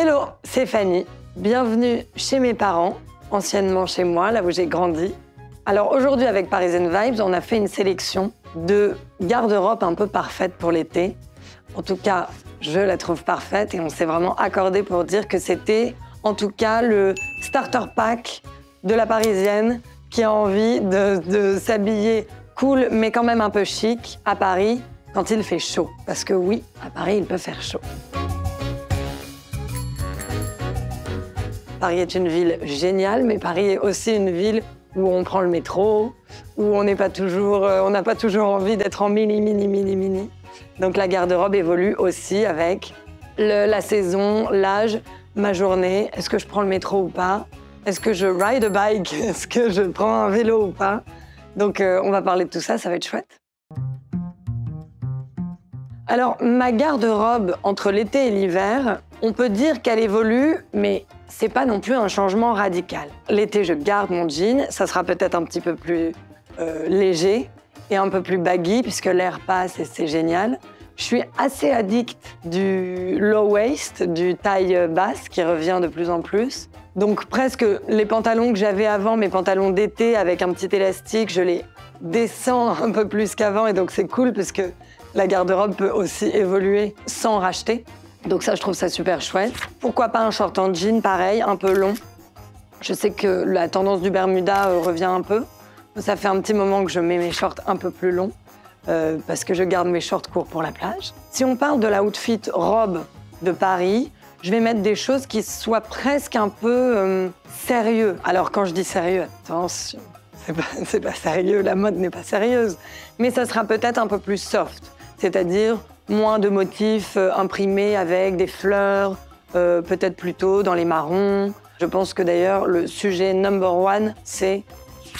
Hello, c'est Fanny. Bienvenue chez mes parents, anciennement chez moi, là où j'ai grandi. Alors aujourd'hui avec Parisian Vibes, on a fait une sélection de garde-robe un peu parfaite pour l'été. En tout cas, je la trouve parfaite et on s'est vraiment accordé pour dire que c'était en tout cas le starter pack de la parisienne qui a envie de, de s'habiller cool mais quand même un peu chic à Paris quand il fait chaud. Parce que oui, à Paris, il peut faire chaud. Paris est une ville géniale, mais Paris est aussi une ville où on prend le métro, où on n'est pas toujours, euh, on n'a pas toujours envie d'être en mini, mini, mini, mini. Donc la garde-robe évolue aussi avec la saison, l'âge, ma journée. Est-ce que je prends le métro ou pas? Est-ce que je ride a bike? Est-ce que je prends un vélo ou pas? Donc euh, on va parler de tout ça, ça va être chouette. Alors, ma garde-robe entre l'été et l'hiver, on peut dire qu'elle évolue, mais c'est pas non plus un changement radical. L'été, je garde mon jean, ça sera peut-être un petit peu plus euh, léger et un peu plus baggy, puisque l'air passe et c'est génial. Je suis assez addict du low waist, du taille basse, qui revient de plus en plus. Donc presque les pantalons que j'avais avant, mes pantalons d'été avec un petit élastique, je les descends un peu plus qu'avant, et donc c'est cool, parce que la garde-robe peut aussi évoluer sans racheter. Donc ça, je trouve ça super chouette. Pourquoi pas un short en jean, pareil, un peu long. Je sais que la tendance du Bermuda euh, revient un peu. Ça fait un petit moment que je mets mes shorts un peu plus longs euh, parce que je garde mes shorts courts pour la plage. Si on parle de la outfit robe de Paris, je vais mettre des choses qui soient presque un peu euh, sérieux. Alors quand je dis sérieux, attention, c'est pas sérieux, la mode n'est pas sérieuse. Mais ça sera peut-être un peu plus soft, c'est-à-dire moins de motifs euh, imprimés avec des fleurs, euh, peut-être plutôt dans les marrons. Je pense que d'ailleurs le sujet number one, c'est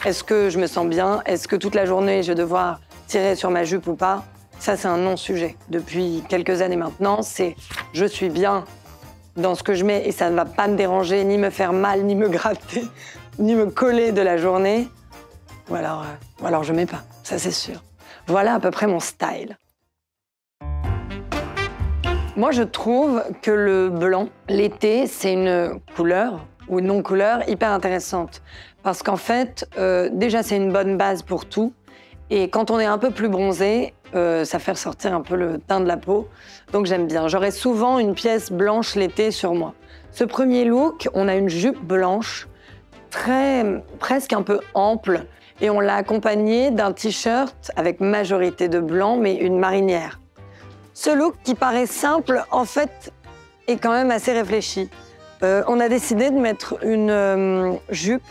est-ce que je me sens bien? Est-ce que toute la journée je vais devoir tirer sur ma jupe ou pas? Ça, c'est un non-sujet. Depuis quelques années maintenant, c'est je suis bien dans ce que je mets et ça ne va pas me déranger, ni me faire mal, ni me gratter, ni me coller de la journée. Ou alors, euh, ou alors je mets pas, ça c'est sûr. Voilà à peu près mon style. Moi, je trouve que le blanc, l'été, c'est une couleur ou une non-couleur hyper intéressante. Parce qu'en fait, euh, déjà, c'est une bonne base pour tout. Et quand on est un peu plus bronzé, euh, ça fait ressortir un peu le teint de la peau. Donc j'aime bien. J'aurai souvent une pièce blanche l'été sur moi. Ce premier look, on a une jupe blanche, très, presque un peu ample. Et on l'a accompagné d'un t-shirt avec majorité de blanc, mais une marinière. Ce look qui paraît simple, en fait, est quand même assez réfléchi. Euh, on a décidé de mettre une euh, jupe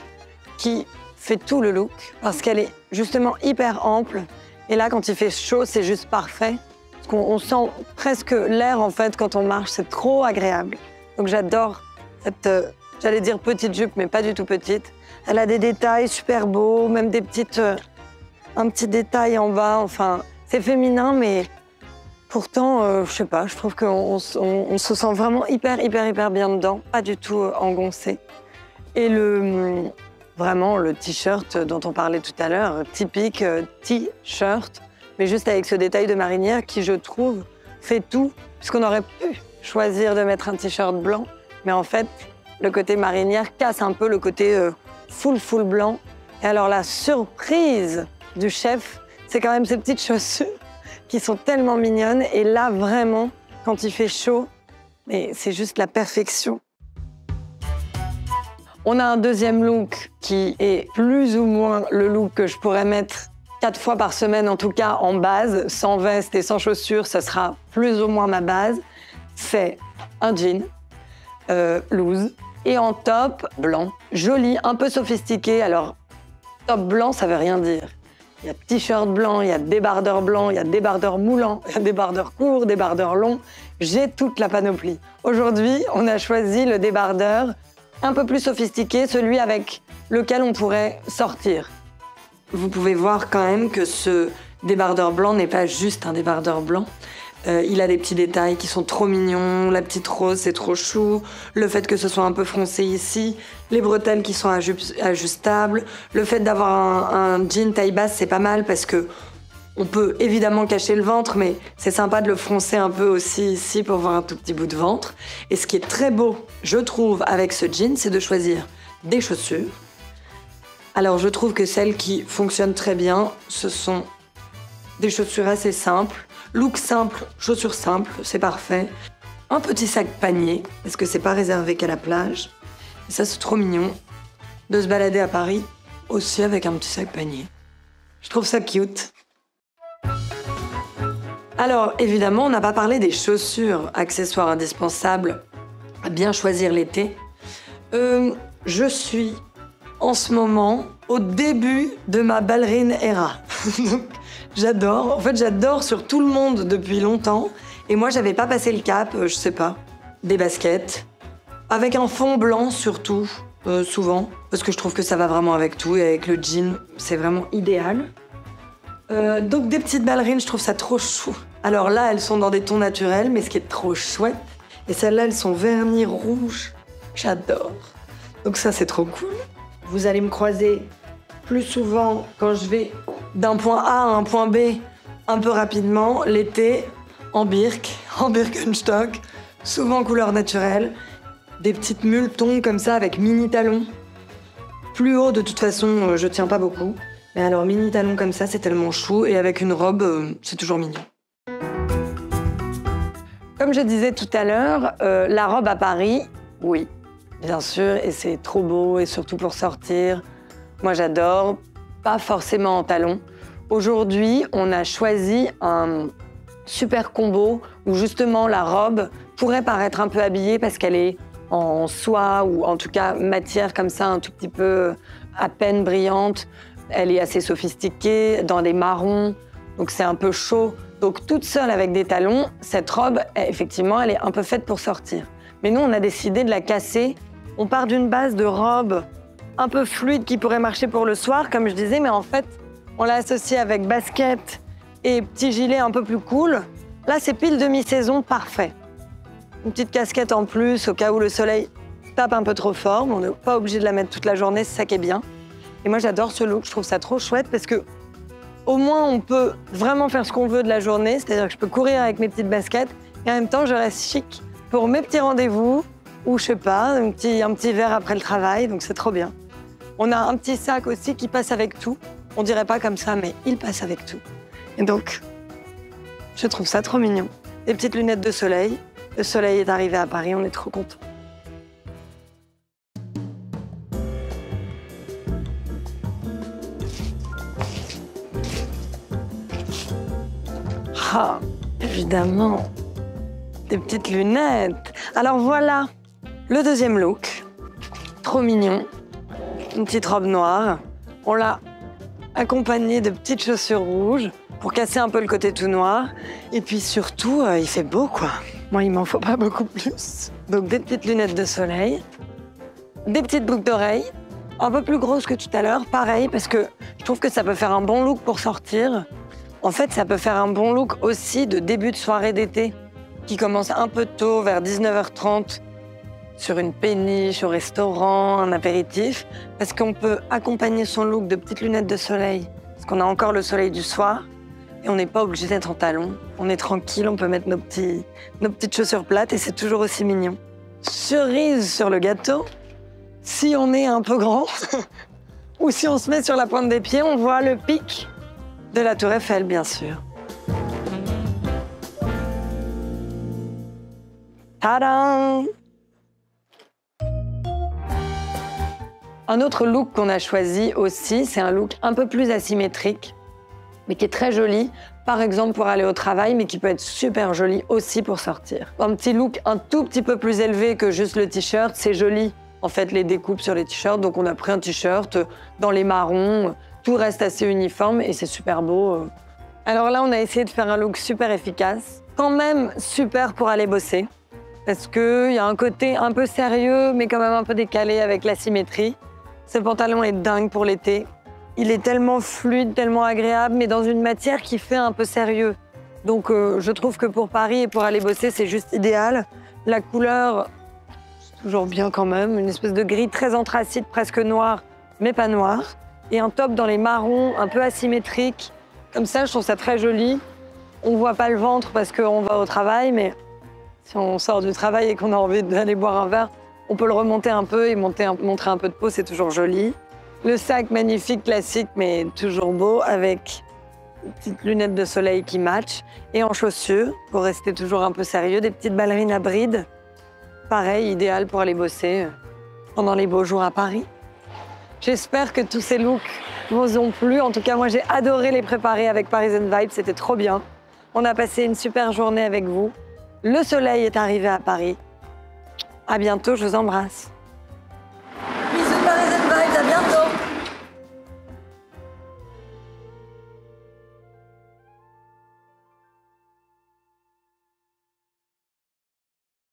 qui fait tout le look parce qu'elle est justement hyper ample. Et là, quand il fait chaud, c'est juste parfait. On sent presque l'air en fait quand on marche, c'est trop agréable. Donc j'adore cette, euh, j'allais dire petite jupe, mais pas du tout petite. Elle a des détails super beaux, même des petites, un petit détail en bas. Enfin, c'est féminin, mais Pourtant, euh, je sais pas, je trouve qu'on se sent vraiment hyper, hyper, hyper bien dedans, pas du tout euh, engoncé. Et le, hum, vraiment, le t-shirt dont on parlait tout à l'heure, typique euh, t-shirt, mais juste avec ce détail de marinière qui, je trouve, fait tout, puisqu'on aurait pu choisir de mettre un t-shirt blanc, mais en fait, le côté marinière casse un peu le côté euh, full, full blanc. Et alors, la surprise du chef, c'est quand même ces petites chaussures qui sont tellement mignonnes. Et là, vraiment, quand il fait chaud, c'est juste la perfection. On a un deuxième look qui est plus ou moins le look que je pourrais mettre quatre fois par semaine, en tout cas en base, sans veste et sans chaussures, ça sera plus ou moins ma base. C'est un jean, euh, loose, et en top blanc, joli, un peu sophistiqué. Alors, top blanc, ça veut rien dire. Il y a t-shirt blanc, il y a débardeur blanc, il y a débardeur moulant, il y a débardeur court, débardeur long. J'ai toute la panoplie. Aujourd'hui, on a choisi le débardeur un peu plus sophistiqué, celui avec lequel on pourrait sortir. Vous pouvez voir quand même que ce débardeur blanc n'est pas juste un débardeur blanc. Euh, il a des petits détails qui sont trop mignons. La petite rose, c'est trop chou. Le fait que ce soit un peu froncé ici. Les bretelles qui sont aju- ajustables. Le fait d'avoir un, un jean taille basse, c'est pas mal parce que On peut évidemment cacher le ventre, mais c'est sympa de le froncer un peu aussi ici pour voir un tout petit bout de ventre. Et ce qui est très beau, je trouve, avec ce jean, c'est de choisir des chaussures. Alors je trouve que celles qui fonctionnent très bien, ce sont des chaussures assez simples. Look simple, chaussures simples, c'est parfait. Un petit sac panier, parce que c'est pas réservé qu'à la plage. Et ça, c'est trop mignon de se balader à Paris aussi avec un petit sac panier. Je trouve ça cute. Alors, évidemment, on n'a pas parlé des chaussures, accessoires indispensables à bien choisir l'été. Euh, je suis en ce moment au début de ma ballerine era. j'adore. En fait, j'adore sur tout le monde depuis longtemps. Et moi, j'avais pas passé le cap, euh, je sais pas, des baskets. Avec un fond blanc surtout, euh, souvent. Parce que je trouve que ça va vraiment avec tout. Et avec le jean, c'est vraiment idéal. Euh, donc des petites ballerines, je trouve ça trop chou. Alors là, elles sont dans des tons naturels, mais ce qui est trop chouette. Et celles-là, elles sont vernis rouge. J'adore. Donc ça, c'est trop cool. Vous allez me croiser plus souvent quand je vais d'un point A à un point B un peu rapidement, l'été, en birk, en Birkenstock, souvent couleur naturelle, des petites mules comme ça avec mini talons. Plus haut, de toute façon, euh, je tiens pas beaucoup. Mais alors, mini talons comme ça, c'est tellement chou. Et avec une robe, euh, c'est toujours mignon. Comme je disais tout à l'heure, euh, la robe à Paris, oui, bien sûr. Et c'est trop beau, et surtout pour sortir. Moi, j'adore. Pas forcément en talons. Aujourd'hui, on a choisi un super combo où justement la robe pourrait paraître un peu habillée parce qu'elle est en soie ou en tout cas matière comme ça, un tout petit peu à peine brillante. Elle est assez sophistiquée, dans des marrons, donc c'est un peu chaud. Donc toute seule avec des talons, cette robe, effectivement, elle est un peu faite pour sortir. Mais nous, on a décidé de la casser. On part d'une base de robe un peu fluide qui pourrait marcher pour le soir, comme je disais, mais en fait, on l'a associée avec basket et petit gilet un peu plus cool. Là, c'est pile demi-saison parfait. Une petite casquette en plus au cas où le soleil tape un peu trop fort. On n'est pas obligé de la mettre toute la journée, c'est ça qui est bien. Et moi, j'adore ce look. Je trouve ça trop chouette parce que au moins, on peut vraiment faire ce qu'on veut de la journée. C'est-à-dire que je peux courir avec mes petites baskets et en même temps, je reste chic pour mes petits rendez-vous ou je sais pas, un petit, un petit verre après le travail. Donc c'est trop bien. On a un petit sac aussi qui passe avec tout. On dirait pas comme ça, mais il passe avec tout. Et donc, je trouve ça trop mignon. Des petites lunettes de soleil. Le soleil est arrivé à Paris, on est trop contents. Ah, évidemment, des petites lunettes. Alors voilà, le deuxième look. Trop mignon. Petite robe noire. On l'a accompagné de petites chaussures rouges pour casser un peu le côté tout noir. Et puis surtout, euh, il fait beau, quoi. Moi, il m'en faut pas beaucoup plus. Donc des petites lunettes de soleil, des petites boucles d'oreilles, un peu plus grosses que tout à l'heure, pareil, parce que je trouve que ça peut faire un bon look pour sortir. En fait, ça peut faire un bon look aussi de début de soirée d'été, qui commence un peu tôt, vers 19h30, sur une péniche, au restaurant, un apéritif, parce qu'on peut accompagner son look de petites lunettes de soleil, parce qu'on a encore le soleil du soir, et on n'est pas obligé d'être en talons. On est tranquille, on peut mettre nos, petites chaussures plates, et c'est toujours aussi mignon. Cerise sur le gâteau, si on est un peu grand, ou si on se met sur la pointe des pieds, on voit le pic de la Tour Eiffel, bien sûr. Tadam Un autre look qu'on a choisi aussi, c'est un look un peu plus asymétrique, mais qui est très joli, par exemple pour aller au travail, mais qui peut être super joli aussi pour sortir. Un petit look un tout petit peu plus élevé que juste le t-shirt, c'est joli. En fait, les découpes sur les t-shirts, donc on a pris un t-shirt dans les marrons, tout reste assez uniforme et c'est super beau. Alors là, on a essayé de faire un look super efficace, quand même super pour aller bosser, parce qu'il y a un côté un peu sérieux, mais quand même un peu décalé avec la symétrie. Ce pantalon est dingue pour l'été. Il est tellement fluide, tellement agréable, mais dans une matière qui fait un peu sérieux. Donc euh, je trouve que pour Paris et pour aller bosser, c'est juste idéal. La couleur, c'est toujours bien quand même, une espèce de gris très anthracite, presque noir, mais pas noir et un top dans les marrons un peu asymétrique Comme ça, je trouve ça très joli. On voit pas le ventre parce qu'on va au travail, mais si on sort du travail et qu'on a envie d'aller boire un verre, on peut le remonter un peu et monter montrer un peu de peau, c'est toujours joli. Le sac magnifique, classique, mais toujours beau, avec des petites lunettes de soleil qui matchent. Et en chaussures, pour rester toujours un peu sérieux, des petites ballerines à brides. Pareil, idéal pour aller bosser euh, pendant les beaux jours à Paris. J'espère que tous ces looks vous ont plu. En tout cas, moi, j'ai adoré les préparer avec Parisian Vibe. C'était trop bien. On a passé une super journée avec vous. Le soleil est arrivé à Paris. À bientôt, je vous embrasse.